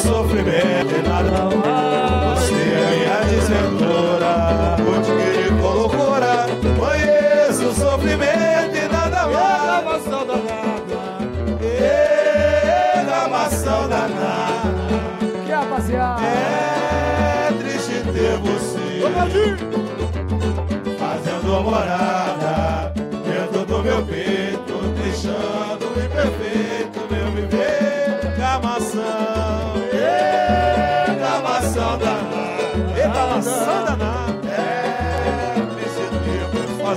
sofrimento e nada mais. Você é minha desventura, querer com loucura. Conheço o sofrimento e nada mais. Maçã danada. Reclamação danada. Que rapaziada. É triste ter você fazendo morada dentro do meu peito, deixando imperfeito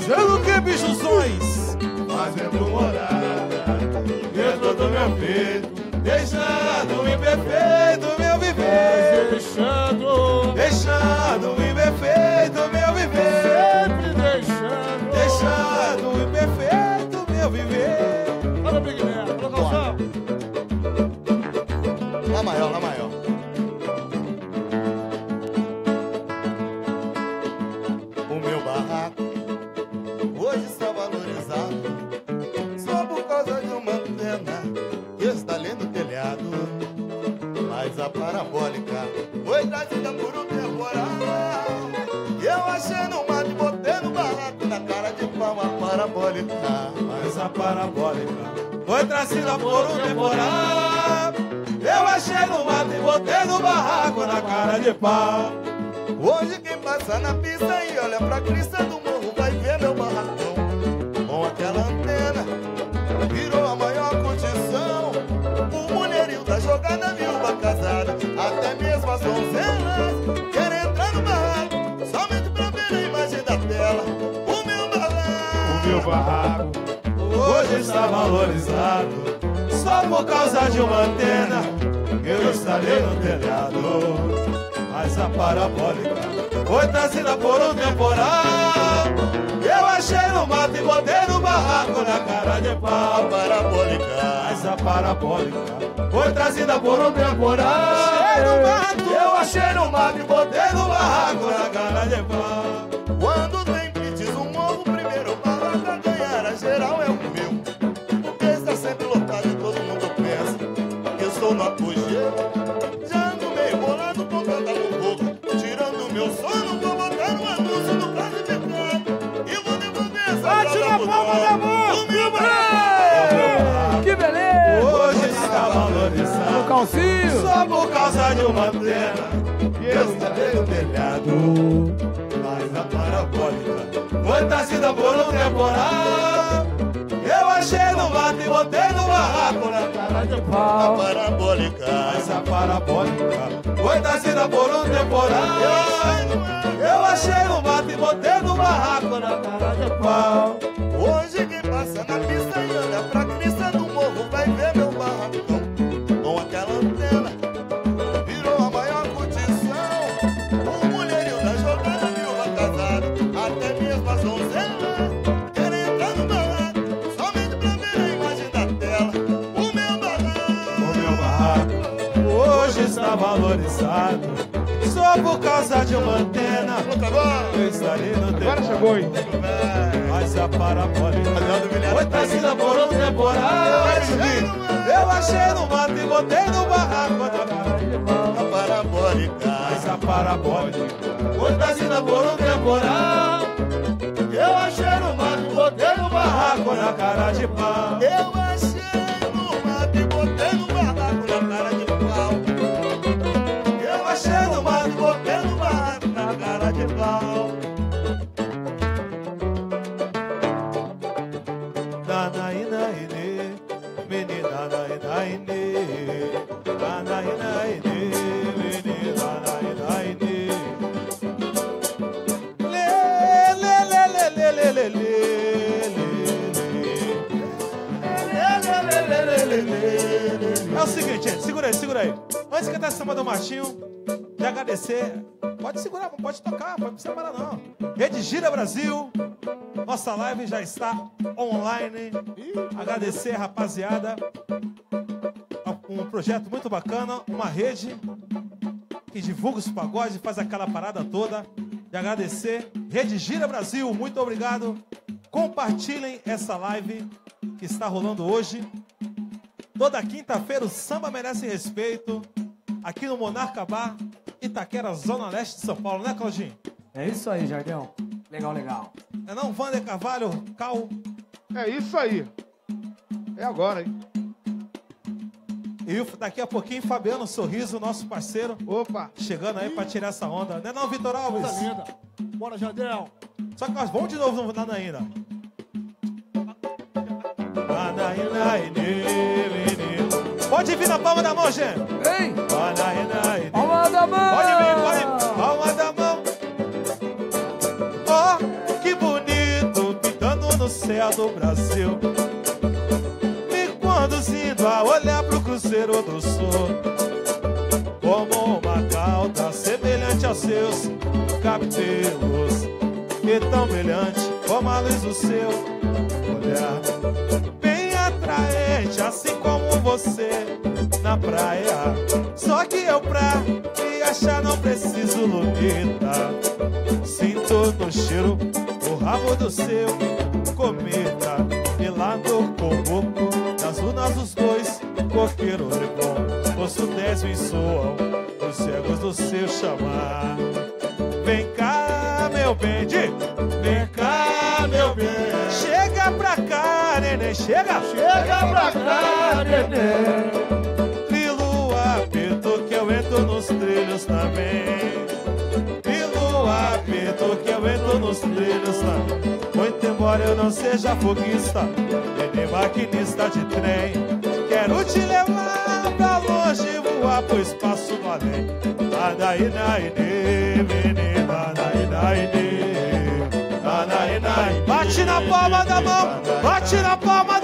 fazendo o que, bichuzões? Fazendo morada dentro do meu peito, deixando imperfeito meu viver. Deixando. Deixando o imperfeito meu viver Mas a parabólica foi trazida por um temporal. Eu achei no mato e botei no barraco na cara de pau a parabólica. Mas a parabólica foi trazida por um temporal Eu achei no mato e botei no barraco na cara de pau Hoje quem passa na pista e olha pra crista do mulherio da jogada viúva casada Até mesmo as donzelas querem entrar no barraco. Somente pra ver a imagem da tela O meu barraco. O meu barraco hoje está valorizado Só por causa de uma antena Eu instalei no telhado. Mas a parabólica foi trazida por um temporal Eu achei no mato e botei no barraco na cara de A pau parabólica. Mas a parabólica foi trazida por um temporal. Eu achei no mato e botei no barraco na cara de pau calcinho. Só por causa de uma antena. Eu instalei no telhado. Mas a parabólica Foi trazida por um temporal. Eu achei no mato e botei no barraco na cara de pau. A parabólica. Parabólica Foi trazida por um temporal. Eu achei no mato e botei no barraco na cara de pau. Hoje quem passa na pista e olha pra crista do Causa de uma antena. Eu estarei no tempo. Agora chegou, hein? Mas a parabólica Foi trazida por um temporal Eu achei no mato e botei no barraco. Na cara de pau A parabólica. Mas a parabólica Foi trazida por um temporal Eu achei no mato e botei no barraco na cara de pau. Eu achei segura aí, segura aí. Antes de cantar samba do Martinho, de agradecer, pode segurar, pode tocar, não precisa parar não. Rede Gira Brasil, nossa live já está online. Agradecer, rapaziada. Um projeto muito bacana, uma rede que divulga os pagodes, faz aquela parada toda. E agradecer, Rede Gira Brasil, muito obrigado. Compartilhem essa live que está rolando hoje. Toda quinta-feira o samba merece respeito. aqui no Monarca Bar, Itaquera, Zona Leste de São Paulo, né, Claudinho? É isso aí, Jardel. Legal, legal. É não, Vander Carvalho, Cal. É isso aí. É agora, hein? E daqui a pouquinho, Fabiano Sorriso, nosso parceiro, Opa! chegando aí pra tirar essa onda. Não é não, Vitor Alves? Coisa linda. Bora, Jardel. Só que nós vamos de novo no Nanaína. Nanaína, menino. Pode vir na palma da mão, gente. Ei! Palma da mão! Pode vir, pode. Palma da mão. Ó, que bonito, pintando no céu do Brasil. Me conduzindo a olhar pro Cruzeiro do Sul. Como uma cauda semelhante aos seus cabelos. E tão brilhante como a luz do seu olhar. Bem atraente, assim como você na praia. Só que eu pra me achar não preciso lunita. Sinto no cheiro o rabo do seu cometa. E lá no comboco, nas lunas dos dois, coqueiro levou. Poço dez me soam os cegos do seu chamar. Vem cá, meu bem, diga. Vem cá, meu bem. Chega pra cá, neném, chega. Chega pra cá, neném. Também. Trilo apito que eu entro nos trilhos também. Muito embora eu não seja foguista, nem maquinista de trem. Quero te levar pra longe, voar pro espaço do além. Adaí, naí, menina, naí, naí. Bate na palma da mão, bate na palma da mão.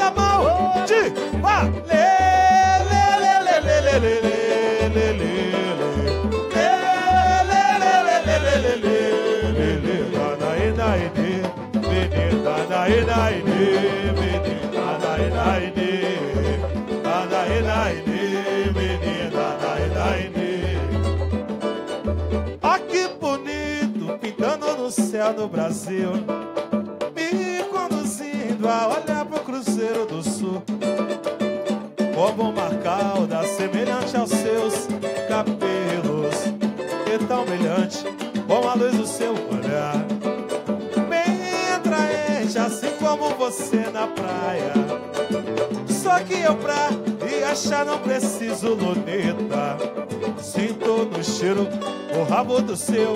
Ah, que bonito, pintando no céu do Brasil, me conduzindo a olhar pro Cruzeiro do Sul. Como uma cauda semelhante aos seus você na praia. Só que eu pra me achar não preciso luneta, sinto no cheiro o rabo do seu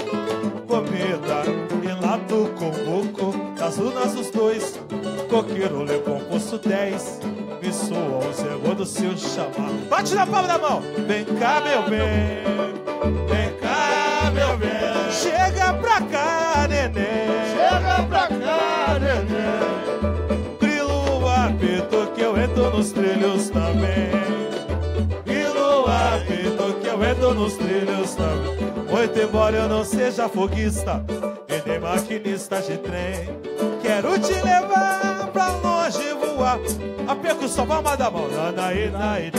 cometa, e lá do comboco, das lunas dos dois, coqueiro levou um poço 10 me soa o segundo seu chamar. Bate na palma da mão. Vem cá, meu bem. Vem nos trilhos. Muito embora eu não seja foguista E nem maquinista de trem Quero te levar pra longe voar. A percussão, palma da mão. Nanaí, naí,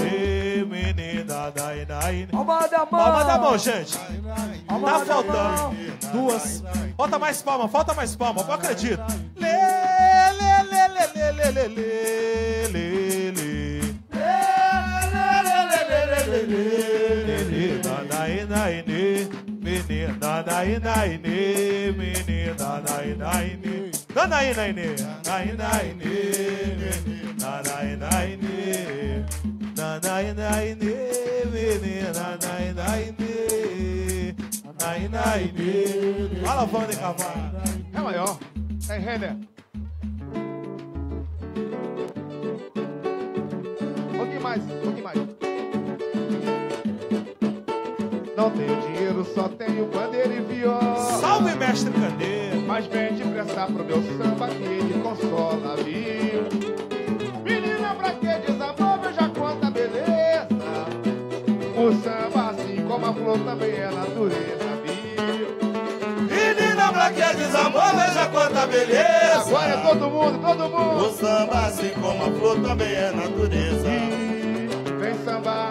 menina, naí, naí Palma da mão. Palma da mão, gente. Tá faltando duas. Falta mais palma, falta mais palma, eu acredito. Lê, lê, lê, lê, lê, lê, lê. inê, menina daina inê, menina daina ine, danaina menina daina ine, inê, ine, menina daina inê. Fala, Wander Carvalho. É maior, é ré, né? Um pouquinho mais, um pouquinho mais. Não tenho dinheiro, só tenho bandeira e viola. Salve, mestre Candeiro. Mas vem depressa pro meu samba que ele consola, viu? Menina, pra que desamor, veja quanta beleza. O samba, assim como a flor, também é natureza, viu? Menina, pra que desamor, veja quanta beleza. Agora é todo mundo, todo O mundo. samba, assim como a flor, também é natureza. E vem samba,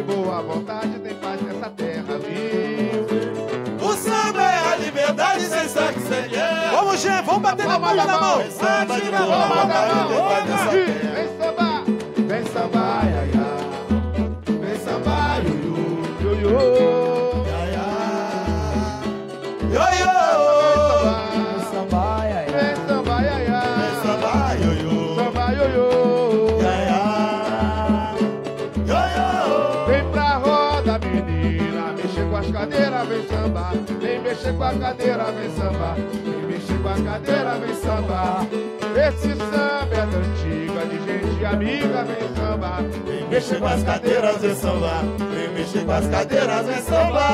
de boa vontade tem paz nessa terra, viu? O samba é a liberdade sem sangue, sem guerra. Vamos, Gê, vamos bater na palma da mão. Samba de boa vontade, mão. tem paz nessa terra. Vem samba, vem samba, ia, ia. Vem samba, iu, iu, as cadeiras, vem samba. Vem mexer com a cadeira, vem samba. Vem mexer com a cadeira, vem samba. Esse samba é da antiga, de gente amiga, vem samba. Vem mexer com as cadeiras, vem samba. Vem mexer com as cadeiras, vem samba.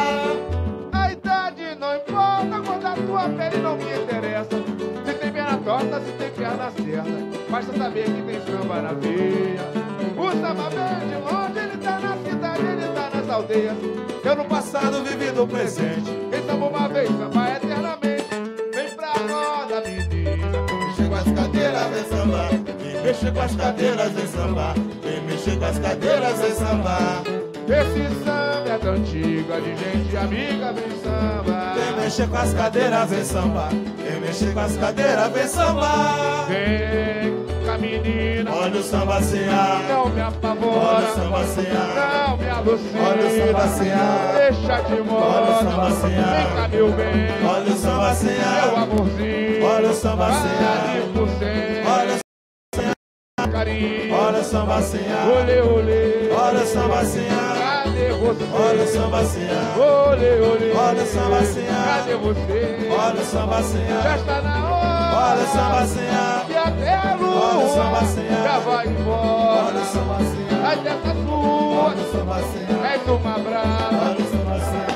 A idade não importa quando a tua pele não me interessa. Se tem perna torta, se tem perna certa. Basta saber que tem samba na veia. O samba vem de longe, ele tá na cidade, ele tá nas aldeias. Eu no passado vivi do presente. Quem samba uma vez, samba eternamente. Vem pra roda, menina. Mexer com as cadeiras, vem samba. Vem mexer com as cadeiras, vem samba. Vem mexer com as cadeiras, vem samba. Esse samba é da antiga, de gente amiga, vem samba. Vem mexer com as cadeiras, vem samba. Vem mexer com as cadeiras, vem samba. Vem menina. Olha o samba cear. Não me Olha apavora. o samba cear. Não me alucina. Olha o samba cear. Deixa de Olha o moda. samba cear. Vem cá, meu bem. Olha o samba Meu cear. amorzinho. Olha o samba cear. Ali por cento. Olha Carinho. Olha o samba cear. Olê, olê. Olha o samba cear. Cadê você? Olha o samba cear. Olê, olê. Olha o samba cear. Cadê você? Olha o samba Já cear. está na hora. Olha o samba cear. E até a lua Olha o samba cear. já vai embora. Sai dessa sua, és uma brava.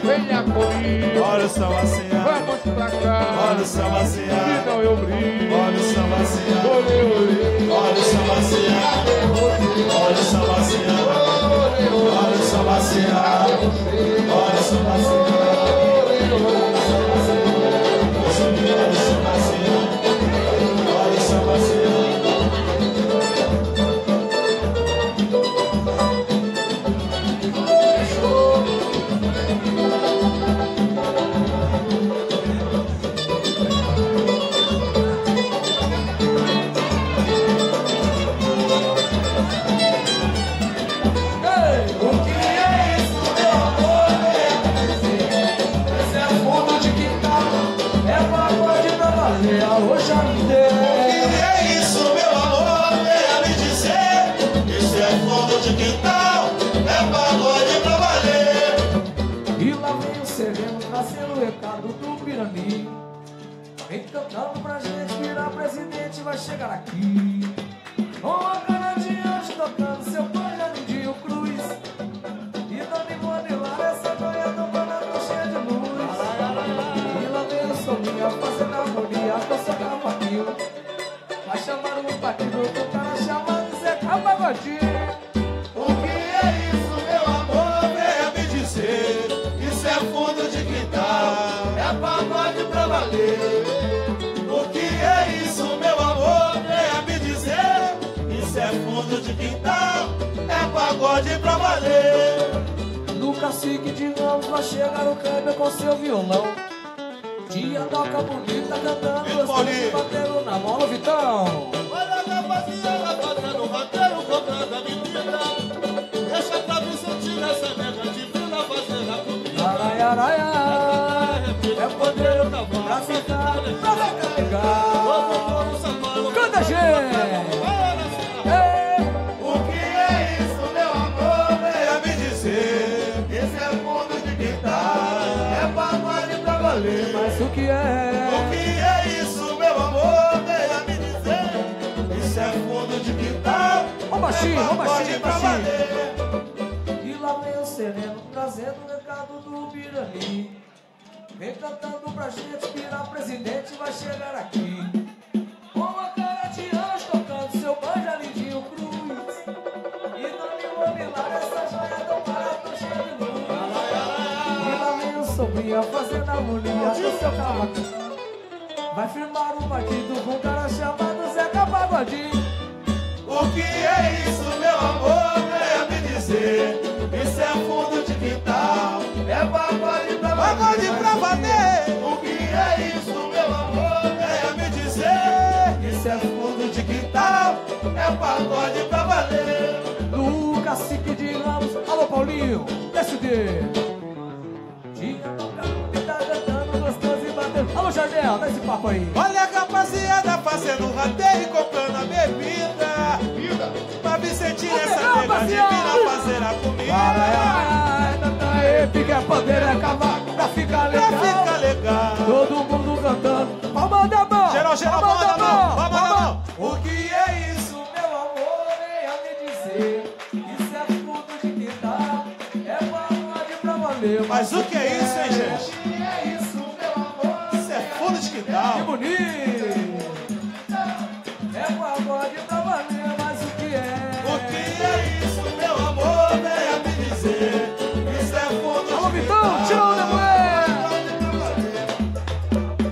Venha comigo, Olha o samba vamos pra cá. Olha o samba cear. Senão eu brigo. Olha o samba cear. Olê, olê. Olha o samba cear. Olha o samba cear. Olha o samba cear. Olha o samba cear. Esse é fundo de quintal, é pagode pra valer. Mas o que O é? que é isso, meu amor? Venha me dizer. Isso é fundo de quintal, Ô baixinho, ô é baixinho, pra baixinho. valer. E lá vem o sereno trazendo o recado do Pirani. Vem cantando pra gente virar presidente vai chegar aqui. Fazendo harmonia do seu cavaquinho. Vai firmar um partido com um cara chamado Zeca Pagodinho. O que é isso, meu amor? Venha me dizer. Isso é fundo de quintal. É pagode pra Pagode pra valer. O que é isso, meu amor? Venha me dizer. Isso é fundo de quintal. É pagode pra valer. Do cacique de Ramos. Alô, Paulinho, desce o dedo. Tocando, tá cantando gostoso e batendo. Alô, Jardel, dá esse papo aí. Olha a rapaziada fazendo um rateio e comprando a bebida. Vida. Pra me sentir Ô, essa nega mina fazer a comida. Para, tanta épica, é poder é cavaco pra ficar Pra legal. ficar legal. Todo mundo cantando. Palma da mão. Geral, geral, palma palma da mão, palma da mão. O que Mas o que é isso, hein, gente? Que é isso, é fundo de Que quintal. bonito. É pagode pra valer, mas o que é? O que é isso, meu amor? Venha me dizer. Isso é fundo Alô, de Vitão, quintal. tira onda, mulher.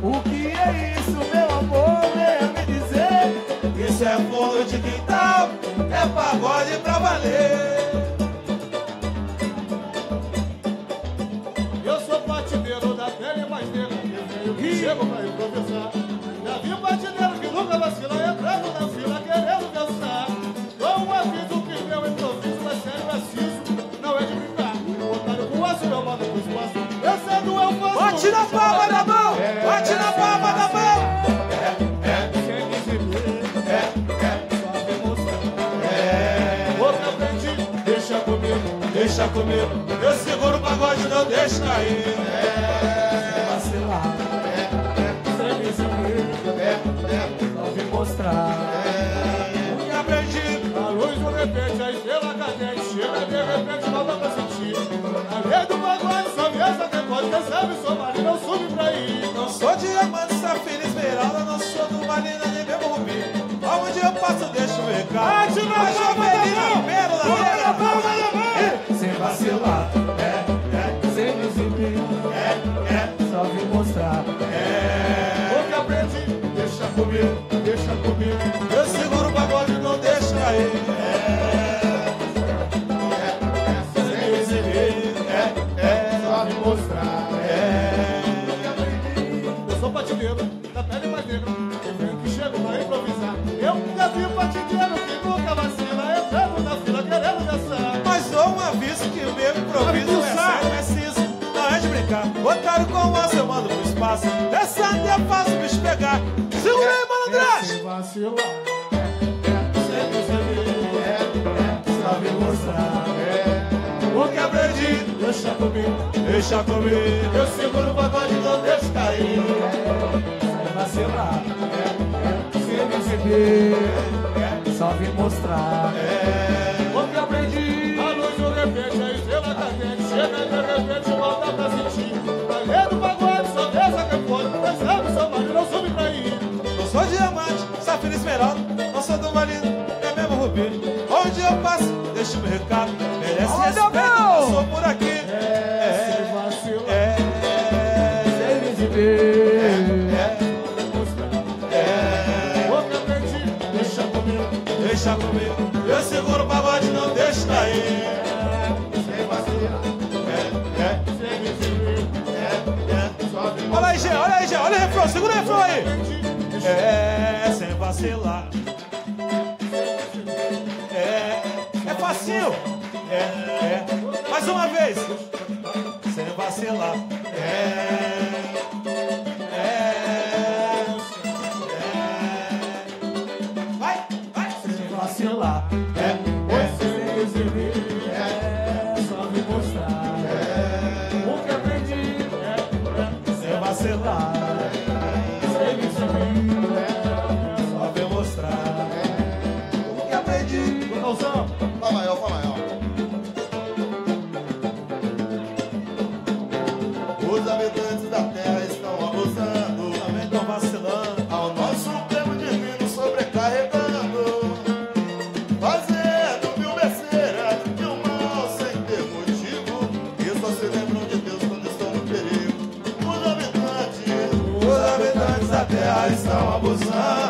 O que é isso, meu amor? Venha me dizer. Isso é fundo de quintal. É pagode pra valer. Eu chego pra improvisar. Já vi patineiro que nunca vacila, entrando na fila querendo dançar. Um aviso que meu improviso vai ser preciso, não é de brincar. Otário com aço, meu mano com espaço. Descendo eu faço. Bate na palma da mão. Bate na palma da mão. Deixa comigo. Deixa comigo. Eu seguro o pagode, não deixa cair. O não não Não não eu o. Sem vacilar. Sem me exibir. Só vim mostrar. Aprendi, deixa comigo, deixa comigo Eu seguro o pagode, não deixo cair. Sem me exibir, Só me mostrar. aprendi Eu sou patineiro, da pele mais negra Eu venho que chego pra improvisar Eu nunca vi patineiro que nunca vacila Entrando na fila, querendo dançar Mas dou um aviso que o meu improviso é. É brincar. Otário com você, eu mando pro espaço. Essa é fácil o bicho pegar. Segura aí, malandragem. Sem vacilar Sem me exibir Só vim mostrar. O que aprendi, Deixa comigo, deixa comigo. Eu seguro o pagode, não deixo cair. Sem vacilar. Sem me exibir. Só vim mostrar. o que aprendi repente, a estrela cadente Chega de repente, dá pra sentir A lei do pagode, só dessa pode Quem sabe, sou marido, não sube pra ir Não sou diamante, safira esmeralda, não sou do marido, é mesmo rubi. Onde eu passo, deixo meu recado. Merece respeito, eu sou por aqui. Refrão, segura o refrão aí. Deixa É, sem vacilar. É, é facinho. É, é. Mais uma vez. Sem vacilar. É, é, terra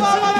Bate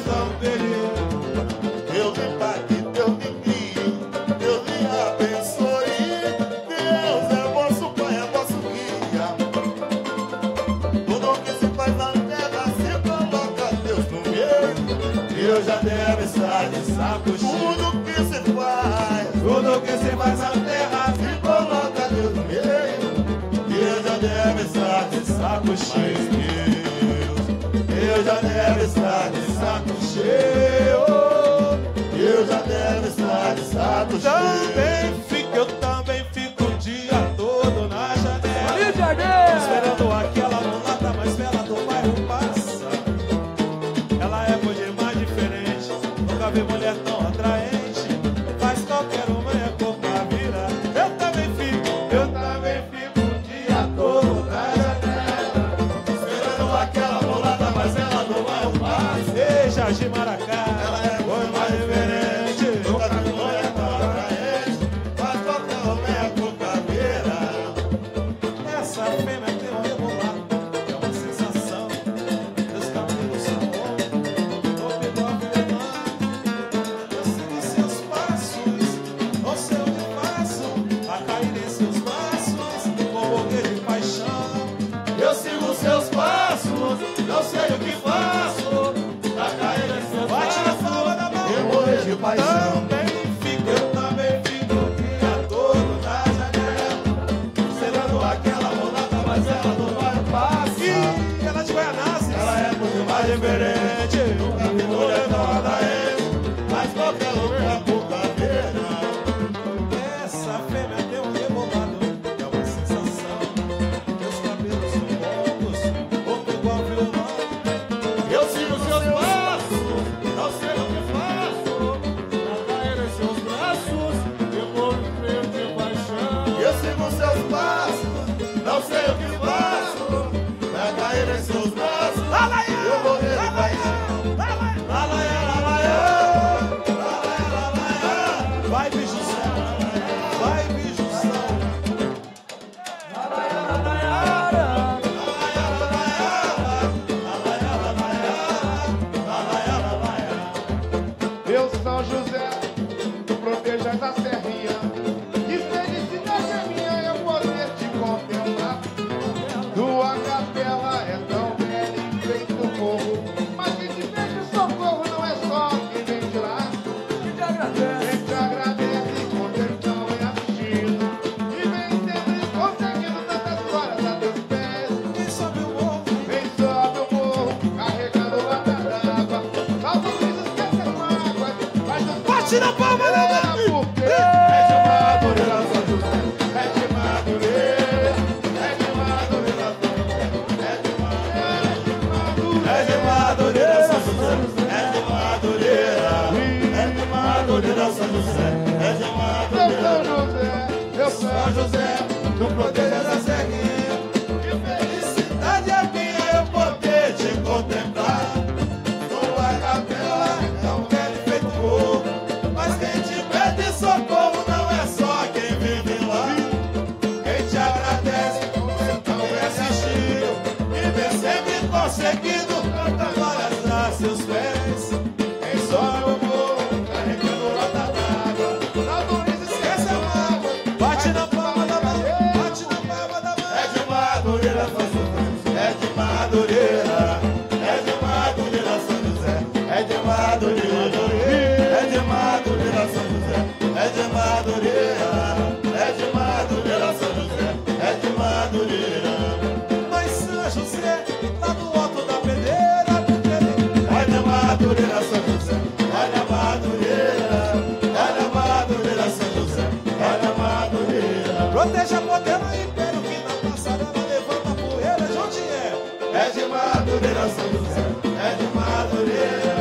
Madureira, São José. É de Madureira,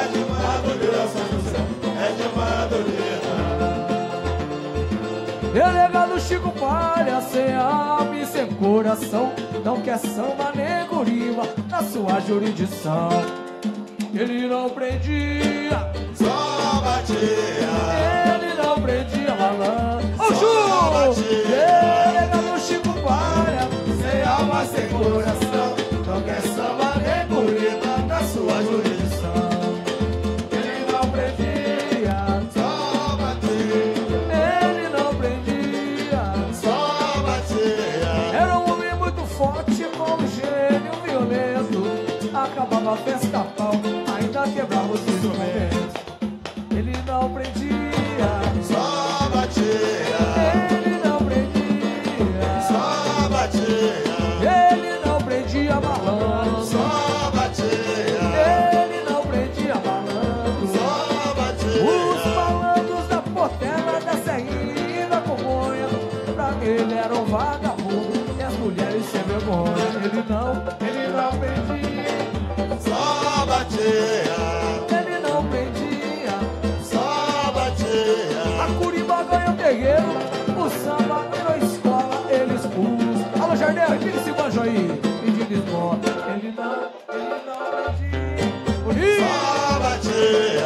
é de Madureira, São José. É de Madureira. Delegado Chico Palha, sem alma e sem coração. Não quer samba nem guriba na sua jurisdição. Ele não prendia, só batia. Ele não prendia malandro. Ô, Ju! Delegado Chico Palha, sem alma, sem coração qualquer samba nem bonita da sua jurisdição. Ele não prendia, só batia. Ele não prendia, só batia. Era um homem muito forte, com um gênio violento. Acabava a festa ele não, ele não pedia, só batia. Ele não pedia, só batia. A Curiba ganhou guerreiro, o samba virou escola, ele expulsa. Alô, Jardel, tira esse banjo aí e diga esmola. Ele não, ele não pedia, só batia.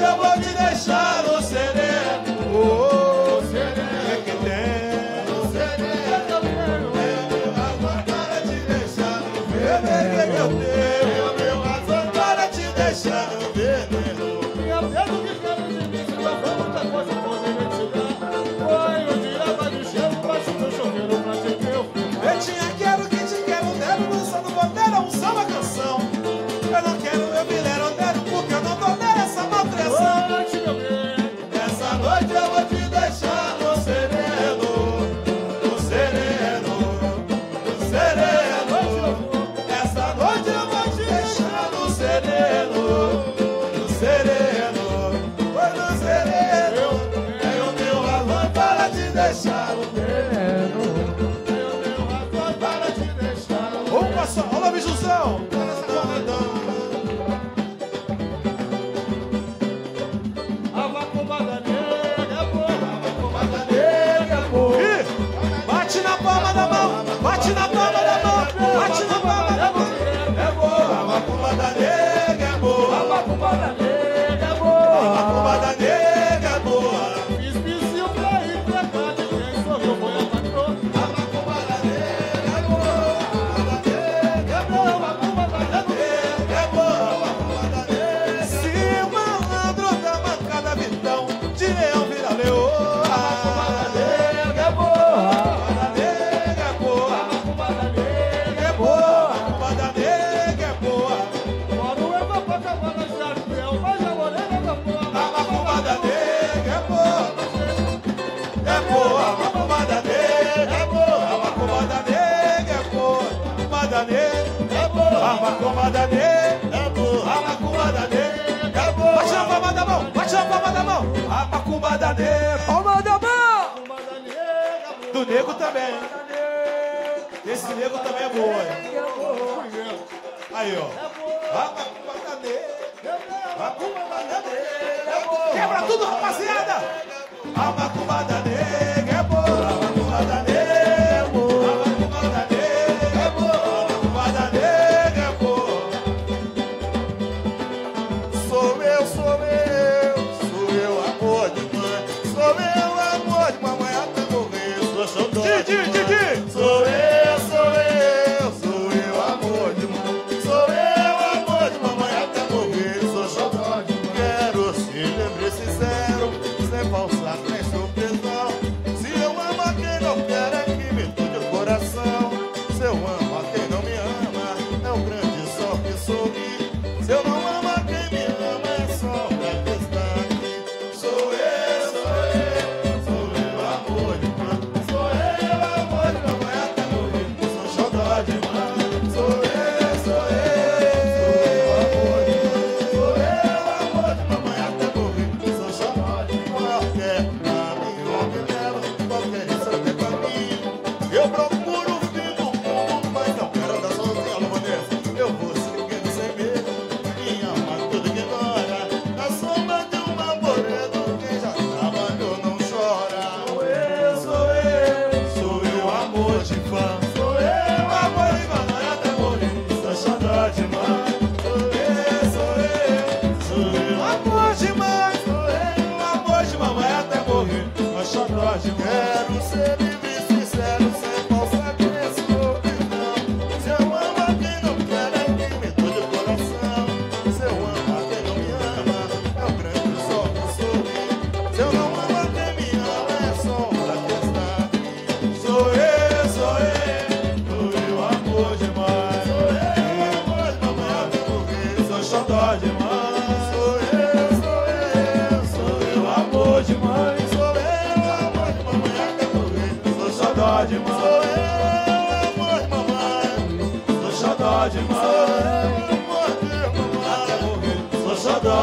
eu vou te deixar. Ama comada de, ama comada de, acabou. Bate na palma da mão, bate na palma da mão. Ama comada de, palma da mão. Do nego também. Esse nego também é boa. Aí, ó. Ama comada de, ama comada de, quebra tudo, rapaziada. Ama da de.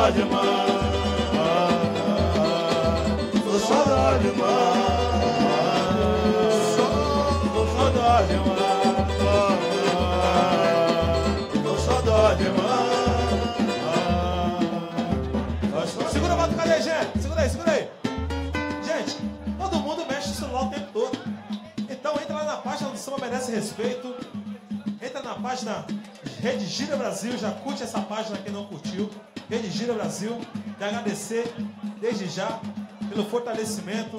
saudade, saudade, saudade, saudade. Segura a moto, cadê, gente? Segura aí, segura aí. Gente, todo mundo mexe o celular o tempo todo. Então entra lá na página do Samba Merece Respeito. Entra na página Rede Gira Brasil, já curte essa página quem não curtiu. Rede Gira Brasil, de agradecer desde já pelo fortalecimento,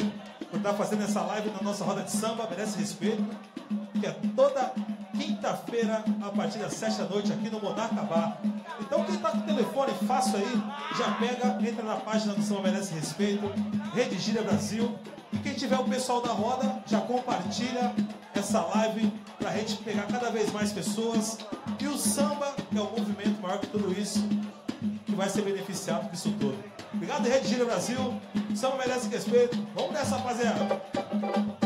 por estar fazendo essa live na nossa roda de samba, merece respeito, que é toda quinta-feira, a partir das 7 da noite, aqui no Monarca Bar. Então, quem está com o telefone fácil aí, já pega, entra na página do Samba Merece Respeito, Rede Gira Brasil. E quem tiver o pessoal da roda, já compartilha essa live para a gente pegar cada vez mais pessoas. E o samba é um movimento maior que tudo isso vai ser beneficiado disso tudo. Obrigado, Rede Gira Brasil. Samba merece respeito. Vamos nessa, rapaziada.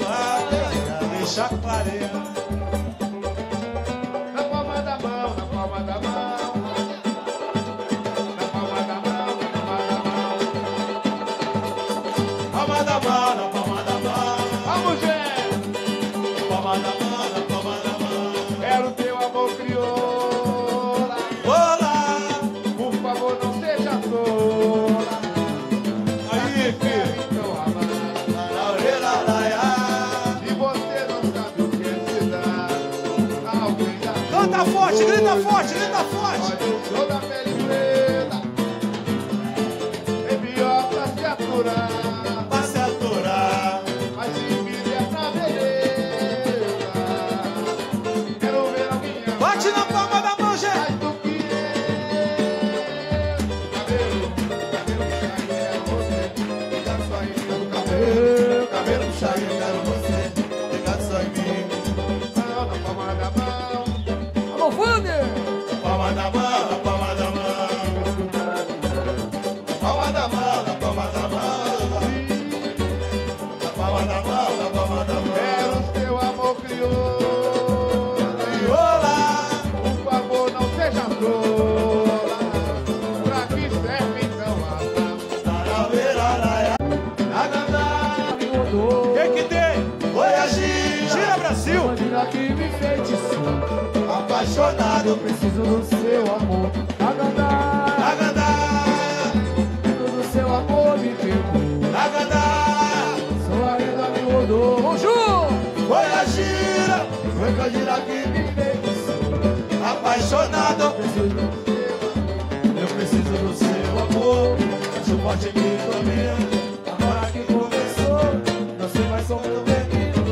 Lá, deixa clarear. Grita forte, grita forte! Foi Bandida que feitiçou. Apaixonado. Eu preciso do seu amor. Suporte me domina. Agora que começou, não sei mais sou meu menino.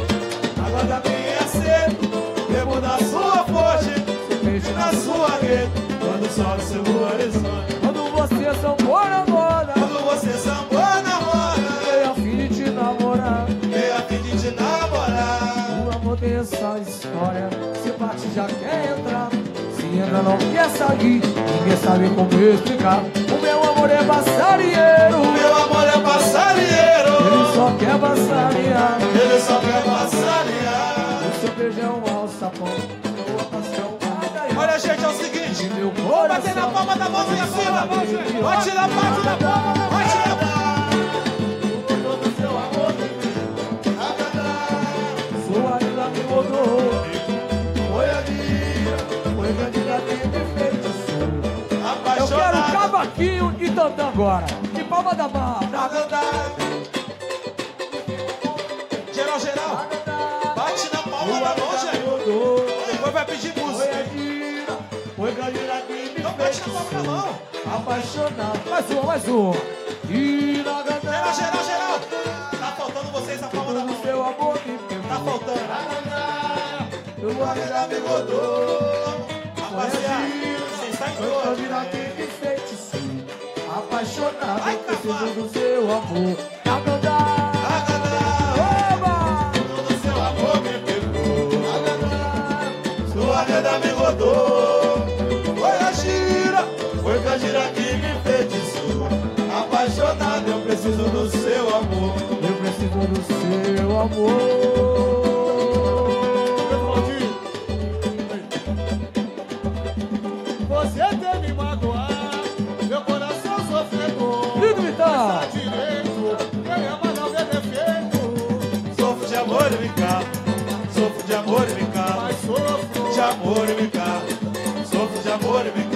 Agora minha sede. Bebo da sua fonte. Peixe Na sua rede. Quando o sol seu horizonte. Entra não quer sair, ninguém sabe como explicar. O meu amor é passarinheiro, Meu amor é passarinheiro. ele só quer passarinhar. Ele só quer passarinhar. O seu beijo é um alçapão, paixão vai daí. Olha, gente, é o seguinte. Vamos bater na palma da mão pra cima. Bate na palma da palma. Bate na palma. Tantã agora. E palma da mão. Agandá. Geral, geral. Bate na palma da mão, gente. Depois vai pedir Foi a música. vida, foi bandida que me Então bate na palma da mão. Apaixonado. Mais uma, mais uma. Geral, geral, geral. Tá faltando vocês a palma da mão. seu amor me Tá pegou. faltando. Tua vida me rodou. Rapaziada, vocês estão em Foi todas. bandida que me feitiçou. Apaixonado, Ai, preciso do seu amor. Na gandela. Agandá. Oba! Todo seu amor me pegou. Sua renda me rodou. Foi a gira, foi a gira que me feitiçou. Apaixonado, eu preciso do seu amor. Eu preciso do seu amor. Amor e me calo. Sofro, De amor e me calo. Sofro de amor e me calo.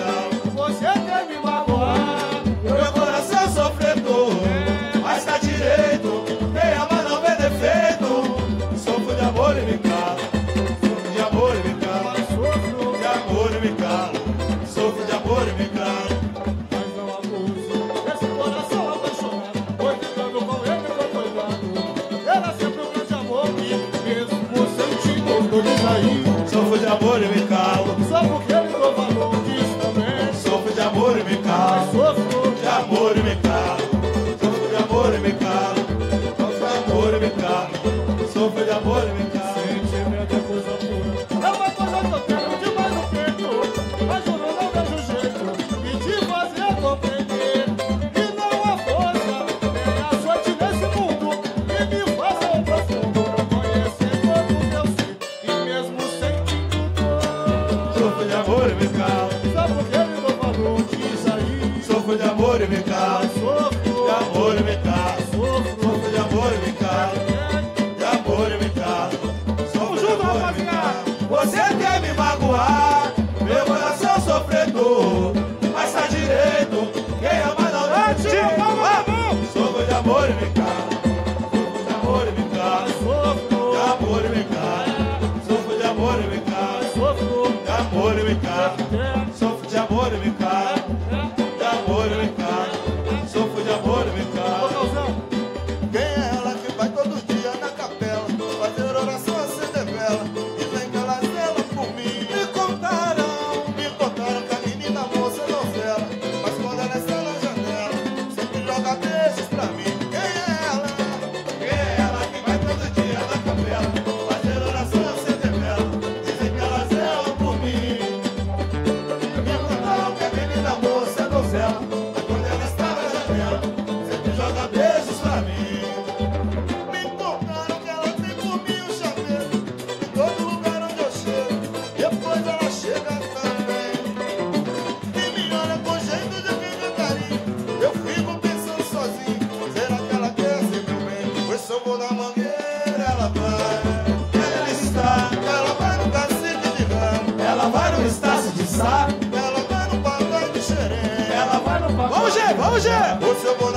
What's up? O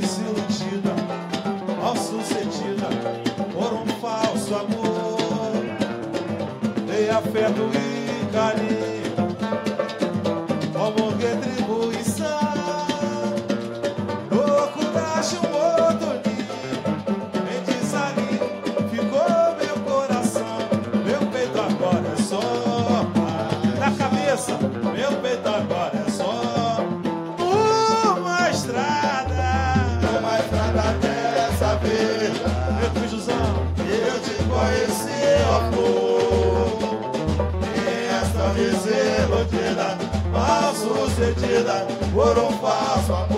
desiludida, mal sucedida por um falso amor. Dei a fé do Icari como retribuição. Louco da chuva. sucedida por um passo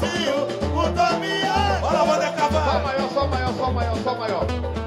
Joãozinho, o Damião. Olha a banda cavalo. Só maior, só maior, só maior, só maior.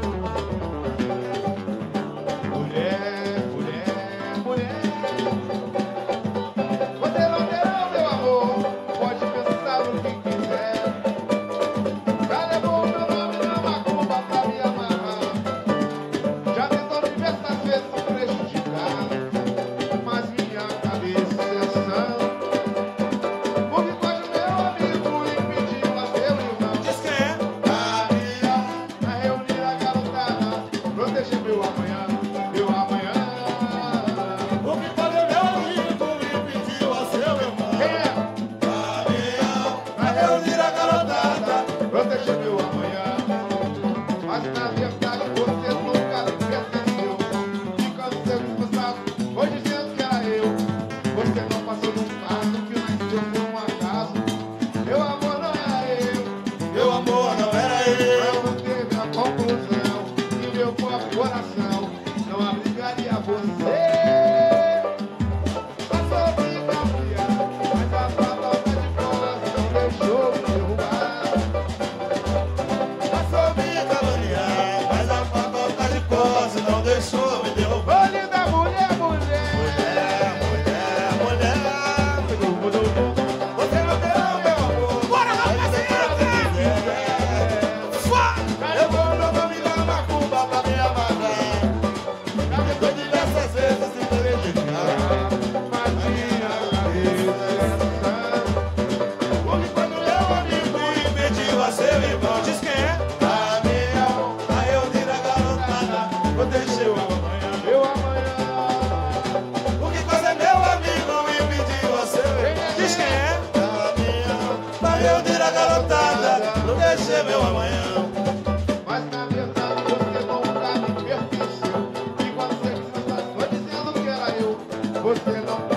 Você não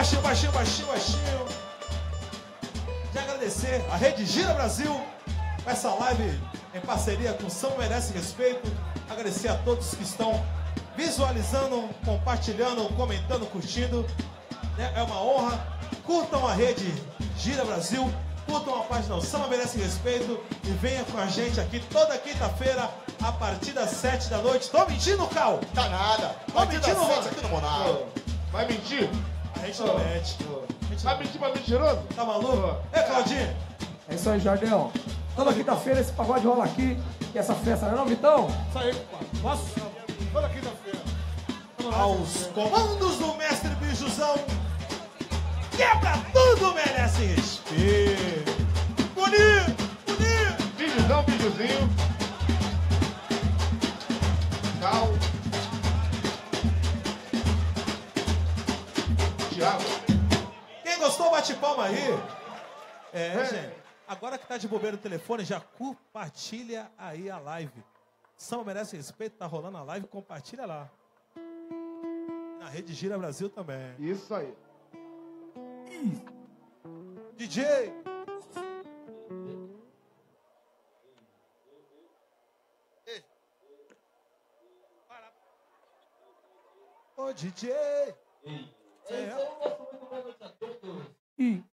baixinho, baixinho, baixinho, baixinho. De agradecer a Rede Gira Brasil, essa live em parceria com São Merece Respeito. Agradecer a todos que estão visualizando, compartilhando, comentando, curtindo. Né, é uma honra. Curtam a Rede Gira Brasil, curtam a página do Samba Merece Respeito e venha com a gente aqui toda quinta-feira a partir das 7 da noite. Tô mentindo, Cal? Tá nada. Tô mentindo. Aqui no Monarca. Vai mentir? A gente não mete, pô. Vai mentir pra mentiroso? Tá maluco? É, Claudinho? É isso aí, Jardel. Toda quinta-feira esse pagode rola aqui. E essa festa, não é não, Vitão? Isso aí, compadre. Nossa, toda quinta-feira. Aos comandos do mestre Bijuzão. Quebra tudo, merece respeito. Bonito, bonito. Bijuzão, bijuzinho. Tchau. Thiago. Quem gostou, bate palma aí. É, é. gente, agora que tá de bobeira o telefone, já compartilha aí a live. Samba merece respeito, tá rolando a live, compartilha lá. Na Rede Gira Brasil também. Isso aí. DJ! Ô DJ! Ei. É. Hum.